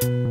Bye.